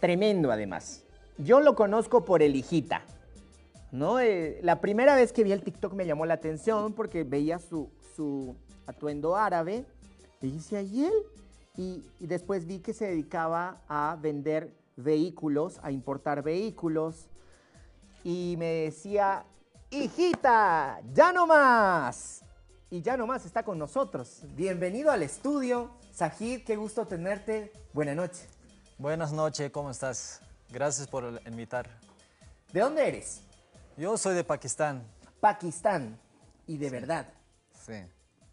Tremendo además. Yo lo conozco por el hijita. ¿no? Eh, la primera vez que vi el TikTok me llamó la atención porque veía su, su atuendo árabe y decía, ¿y él? Y, y después vi que se dedicaba a vender vehículos, a importar vehículos. Y me decía, hijita, ya no más. Y ya no más está con nosotros. Bienvenido al estudio. Sajid, qué gusto tenerte. Buenas noches. Buenas noches, ¿cómo estás? Gracias por invitar. ¿De dónde eres? Yo soy de Pakistán. Pakistán. Y de verdad. Sí.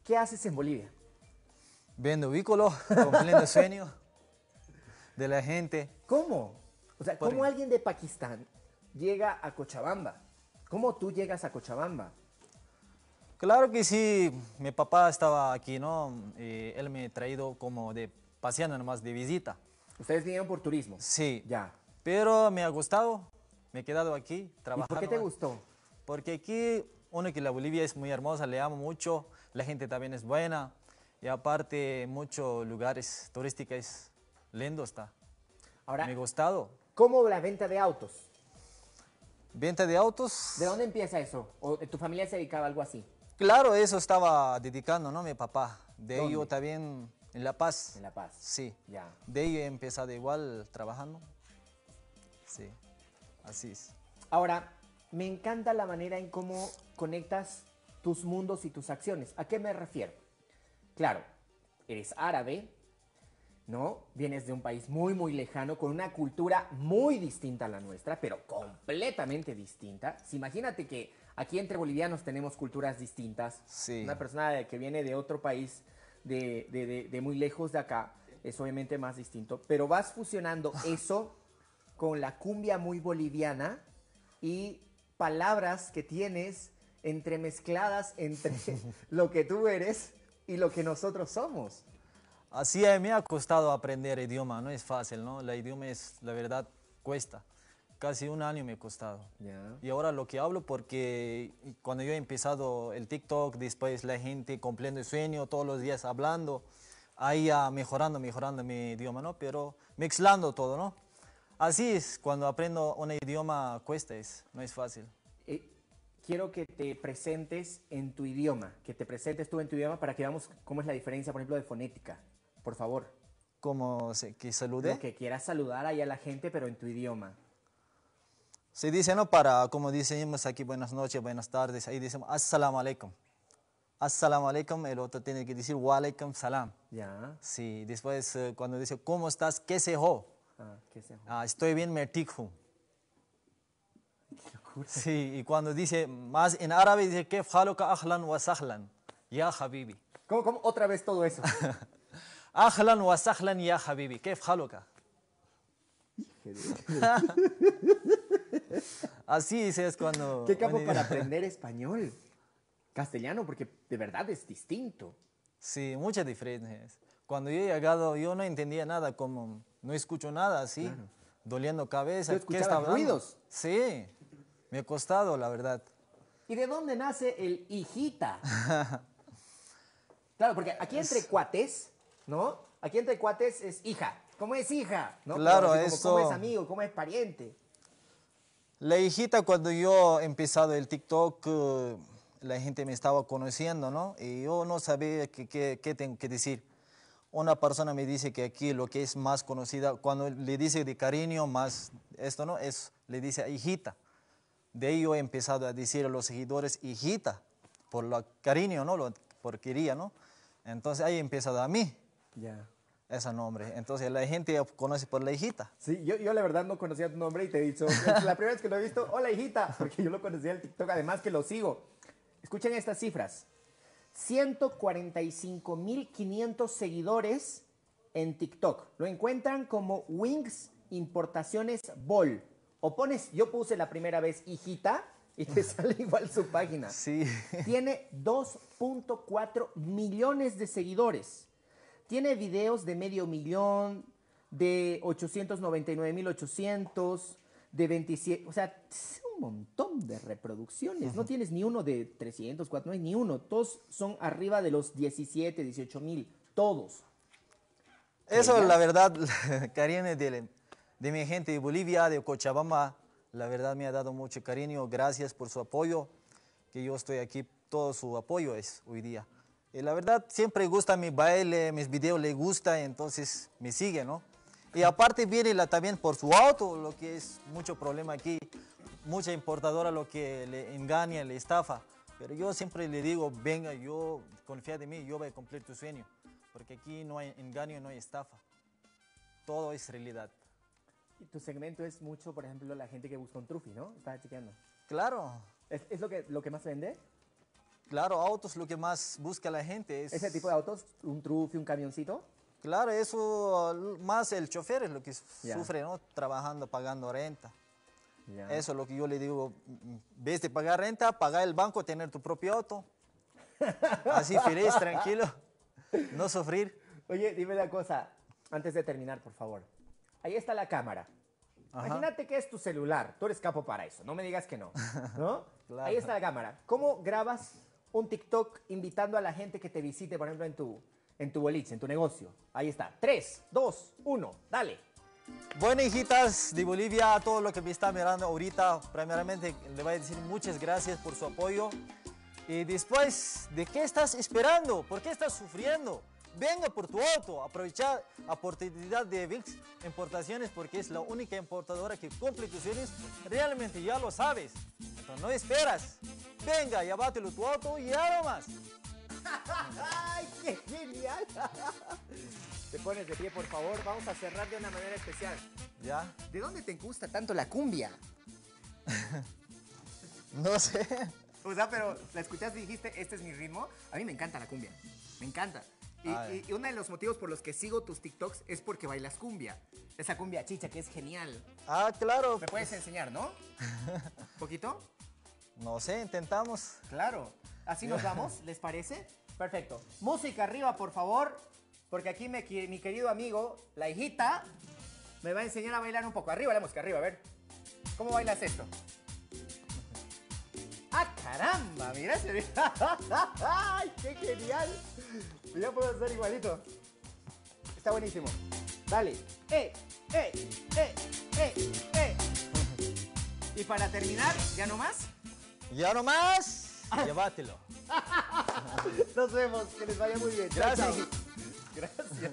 ¿Qué haces en Bolivia? Vendo vehículos, cumpliendo sueño de la gente. ¿Cómo? O sea, ¿cómo alguien de Pakistán llega a Cochabamba? ¿Cómo tú llegas a Cochabamba? Claro que sí, mi papá estaba aquí, ¿no? Y él me ha traído como de paseando nomás, de visita. Ustedes vinieron por turismo. Sí. Ya. Pero me ha gustado, me he quedado aquí ¿Y trabajando. por qué te gustó? Porque aquí, uno que la Bolivia es muy hermosa, le amo mucho, la gente también es buena y aparte muchos lugares turísticos lindo está. Ahora, Me ha gustado. ¿cómo la venta de autos? Venta de autos. ¿De dónde empieza eso? ¿O tu familia se dedicaba a algo así? Claro, eso estaba dedicando, ¿no? Mi papá. De ¿Dónde? ello también en La Paz. En La Paz. Sí. Ya. De ello he empezado igual trabajando. Sí, así es. Ahora, me encanta la manera en cómo conectas tus mundos y tus acciones. ¿A qué me refiero? Claro, eres árabe, ¿no? Vienes de un país muy, muy lejano, con una cultura muy distinta a la nuestra, pero completamente distinta. Si imagínate que aquí entre bolivianos tenemos culturas distintas. Sí. Una persona que viene de otro país, de, de- de- de muy lejos de acá, es obviamente más distinto. Pero vas fusionando eso con la cumbia muy boliviana y palabras que tienes entremezcladas entre lo que tú eres y lo que nosotros somos. Así mí me ha costado aprender idioma, no es fácil, ¿no? La idioma es, la verdad, cuesta. Casi un año me ha costado. Y ahora lo que hablo porque cuando yo he empezado el TikTok, después la gente cumpliendo el sueño, todos los días hablando, ahí ya mejorando, mejorando mi idioma, ¿no? Pero mezclando todo, ¿no? Así es, cuando aprendo un idioma cuesta, es, no es fácil. Eh, quiero que te presentes en tu idioma, que te presentes tú en tu idioma para que veamos cómo es la diferencia, por ejemplo, de fonética. Por favor, Como que salude. lo que quieras saludar ahí a la gente, pero en tu idioma. Se dice, ¿no? Para, como decimos aquí, buenas noches, buenas tardes, ahí decimos, assalamu alaikum. Assalamu alaikum, el otro tiene que decir, wa alaikum salam. Ya. Sí, después eh, cuando dice, ¿cómo estás? ¿Qué se ho? Ah, qué se- Ah, estoy bien, me tikhu. qué locura. Sí, y cuando dice, más en árabe dice, ¿qué haluka ahlan wa sahlan? Ya habibi. ¿Cómo, cómo? Otra vez todo eso. Ahlan wa sahlan ya habibi. ¿Qué haluka? Así es cuando... Qué capo para aprender español. Castellano, porque de verdad es distinto. Sí, muchas diferencias. Cuando yo he llegado, yo no entendía nada, como no escucho nada así, doliendo cabeza. ¿Tú ¿Qué está hablando? ruidos? Sí, me ha costado, la verdad. ¿Y de dónde nace el hijita? claro, porque aquí entre cuates, ¿no? Aquí entre cuates es hija. ¿Cómo es hija? ¿No? Claro, como, eso- ¿Cómo es amigo? ¿Cómo es pariente? La hijita, cuando yo he empezado el TikTok, eh, la gente me estaba conociendo, ¿no? Y yo no sabía qué, tengo que decir. Una persona me dice que aquí lo que es más conocida, cuando le dice de cariño, más esto, ¿no? Es, le dice hijita. De ahí he empezado a decir a los seguidores hijita, por lo cariño, ¿no? Lo, por quería, ¿no? Entonces ahí he empezado a mí Ya. Ese nombre. Entonces la gente conoce por la hijita. Sí, yo, yo la verdad no conocía tu nombre y te he dicho, es la primera vez que lo he visto, hola hijita, porque yo lo conocía en TikTok, además que lo sigo. Escuchen estas cifras. 145.500 seguidores en TikTok. Lo encuentran como Wings Importaciones Ball. O pones, yo puse la primera vez hijita y te sale igual su página. Sí. Tiene 2.4 millones de seguidores. Tiene videos de medio millón, de 899.800, de 27, o sea, un montón de reproducciones. No tienes ni uno de 300, 4, no hay ni uno. Todos son arriba de los 17, 18 mil, todos. Eso, la verdad, cariño de, de mi gente de Bolivia, de Cochabamba, la verdad me ha dado mucho cariño. Gracias por su apoyo, que yo estoy aquí, todo su apoyo es hoy día. Y la verdad, siempre gusta mi baile, mis videos le gusta, entonces me sigue, ¿no? Y aparte viene la, también por su auto, lo que es mucho problema aquí. Mucha importadora lo que le engaña, le estafa. Pero yo siempre le digo, venga, yo confía de mí, yo voy a cumplir tu sueño. Porque aquí no hay engaño, no hay estafa. Todo es realidad. Y tu segmento es mucho, por ejemplo, la gente que busca un trufi, ¿no? Estaba chequeando. Claro, ¿Es, es lo, que, lo que más se vende? Claro, autos lo que más busca la gente es... ¿Ese tipo de autos? ¿Un trufi, un camioncito? Claro, eso más el chofer es lo que Ya. sufre, ¿no? Trabajando, pagando renta. Ya. Eso es lo que yo le digo, ves de pagar renta, pagar el banco, tener tu propio auto. Así feliz, tranquilo, no sufrir. Oye, dime una cosa, antes de terminar, por favor. Ahí está la cámara. Ajá. Imagínate que es tu celular. Tú eres capo para eso. No me digas que no. ¿No? Claro. Ahí está la cámara. ¿Cómo grabas un TikTok invitando a la gente que te visite, por ejemplo, en tu, en tu boliche, en tu negocio? Ahí está. 3, 2, 1. Dale. Bueno, hijitas de Bolivia, a todo lo que me está mirando ahorita, primeramente le voy a decir muchas gracias por su apoyo. Y después, ¿de qué estás esperando? ¿Por qué estás sufriendo? Venga por tu auto, aprovechar la oportunidad de VIX Importaciones porque es la única importadora que cumple tus sueños. Realmente ya lo sabes. Entonces no esperas. Venga, llévatelo tu auto y ya nomás. ¡Ay, qué genial! Te pones de pie, por favor. Vamos a cerrar de una manera especial. ¿Ya? ¿De dónde te gusta tanto la cumbia? No sé. O sea, pero la escuchaste y dijiste, este es mi ritmo. A mí me encanta la cumbia. Me encanta. Y, Ay. y- y uno de los motivos por los que sigo tus TikToks es porque bailas cumbia. Esa cumbia chicha que es genial. Ah, claro. ¿Me puedes enseñar, no? ¿Poquito? No sé, intentamos. Claro. Así nos vamos, ¿les parece? Perfecto. Música arriba, por favor. Porque aquí me mi querido amigo, la hijita, me va a enseñar a bailar un poco. Arriba la música, arriba, a ver. ¿Cómo bailas esto? ¡Ah, caramba! Mira ese ¡Ay, qué genial! Ya puedo hacer igualito. Está buenísimo. Dale. ¡Eh! ¡Eh! ¡Eh! ¡Eh! ¡Eh! Y para terminar, ¿ya no más? Ya nomás, llévatelo. Nos vemos. Que les vaya muy bien. Chao, Gracias. chao. Gracias.